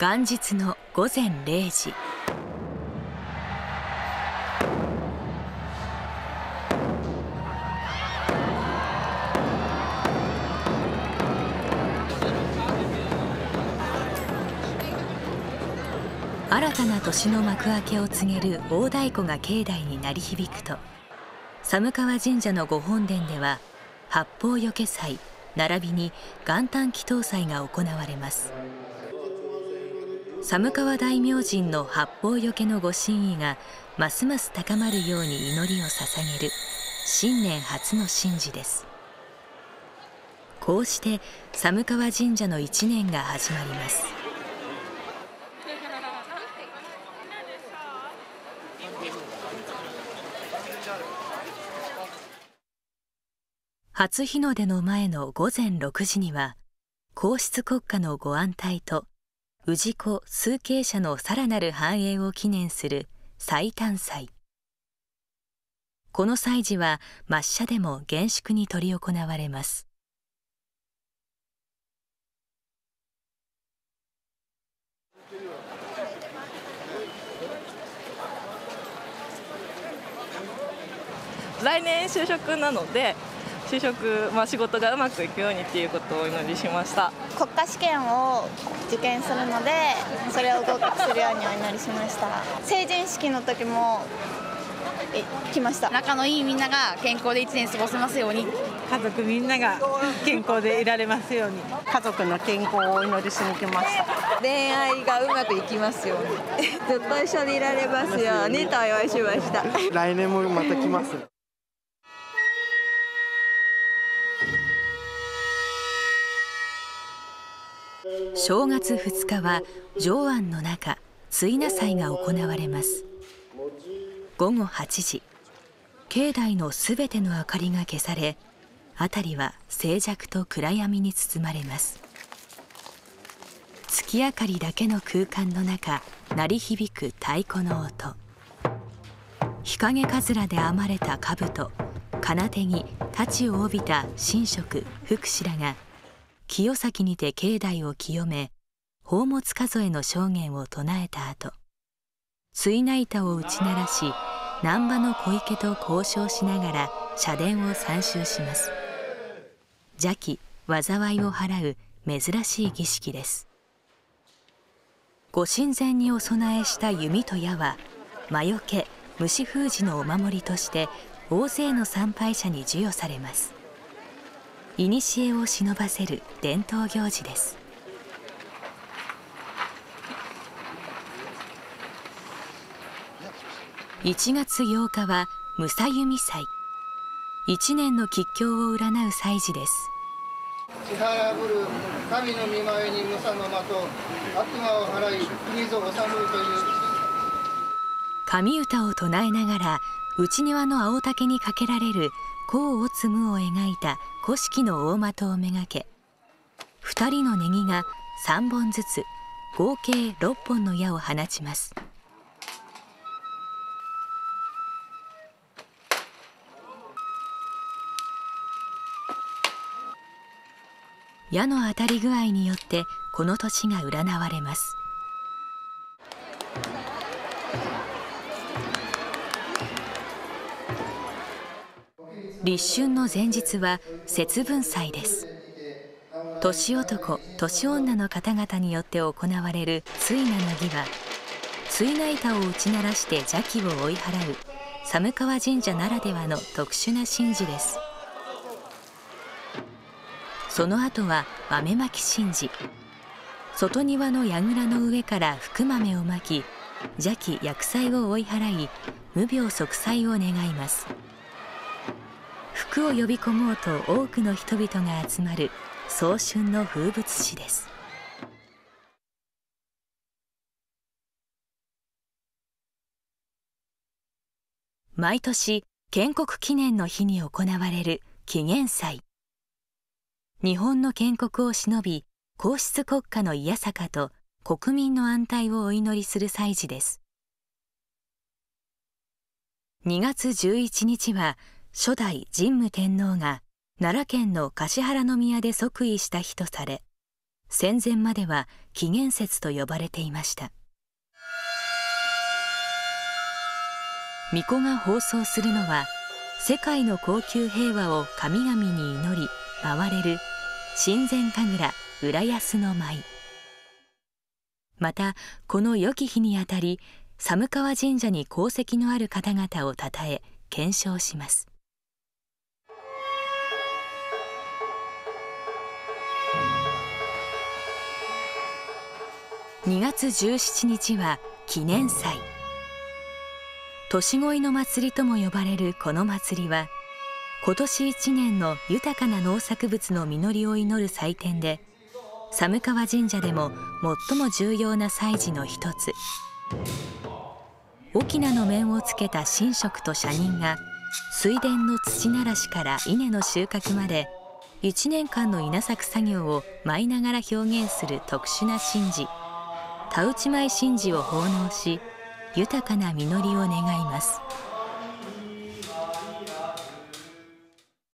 元日の午前0時。新たな年の幕開けを告げる大太鼓が境内に鳴り響くと寒川神社の御本殿では八方よけ祭並びに元旦祈祷祭が行われます。寒川大明神の八方よけの御神意がますます高まるように祈りを捧げる新年初の神事です。こうして寒川神社の一年が始まります。初日の出の前の午前6時には皇室国家のご安泰と氏子数形者のさらなる繁栄を記念する祭誕祭。この祭事は抹社でも厳粛に執り行われます。来年就職なので就職、まあ、仕事がうまくいくようにっていうことをお祈りしました。国家試験を受験するのでそれを合格するようにお祈りしました。成人式の時も来ました。仲のいいみんなが健康で1年過ごせますように。家族みんなが健康でいられますように。家族の健康をお祈りしに来ました。恋愛がうまくいきますように。ずっと一緒にいられますように。とお祝いしました。来年もまた来ます正月2日は上安の中追な祭が行われます。午後8時境内のすべての明かりが消され辺りは静寂と暗闇に包まれます。月明かりだけの空間の中鳴り響く太鼓の音。日陰かずらで編まれた兜金手に太刀を帯びた神職福士らが清崎にて境内を清め宝物数えの証言を唱えた後水内板を打ち鳴らし難波の小池と交渉しながら社殿を参集します。邪気災いを払う珍しい儀式です。ご神前にお供えした弓と矢は魔除け虫封じのお守りとして大勢の参拝者に授与されます。古を忍ばせる伝統行事です。1月8日は武蔵弓祭一年の吉凶を占う祭事です。支払ぶる神の見舞いに武蔵の的悪魔を払い国ぞ治むという。神歌を唱えながら内庭の青竹にかけられる甲を積むを描いた古式の大的をめがけ2人のネギが3本ずつ合計6本の矢を放ちます。矢の当たり具合によってこの年が占われます。立春の前日は節分祭です。年男年女の方々によって行われる追名の儀は追名板を打ち鳴らして邪気を追い払う寒川神社ならではの特殊な神事です。その後は豆まき神事。外庭の櫓の上から福豆をまき邪気薬剤を追い払い無病息災を願います。福を呼び込もうと多くの人々が集まる早春の風物詩です。毎年建国記念の日に行われる紀元祭。日本の建国を偲び皇室国家のいやさかと国民の安泰をお祈りする祭事です。2月11日は初代神武天皇が奈良県の橿原宮で即位した日とされ戦前までは紀元節と呼ばれていました。巫女が放送するのは世界の高級平和を神々に祈り回れる神前神楽浦安の舞。またこの良き日にあたり寒川神社に功績のある方々をたたえ検証します。2月17日は記念祭。年越の祭りとも呼ばれるこの祭りは今年1年の豊かな農作物の実りを祈る祭典で寒川神社でも最も重要な祭事の一つ。翁の面をつけた神職と社人が水田の土ならしから稲の収穫まで1年間の稲作作業を舞いながら表現する特殊な神事。田内舞神事を奉納し豊かな実りを願います。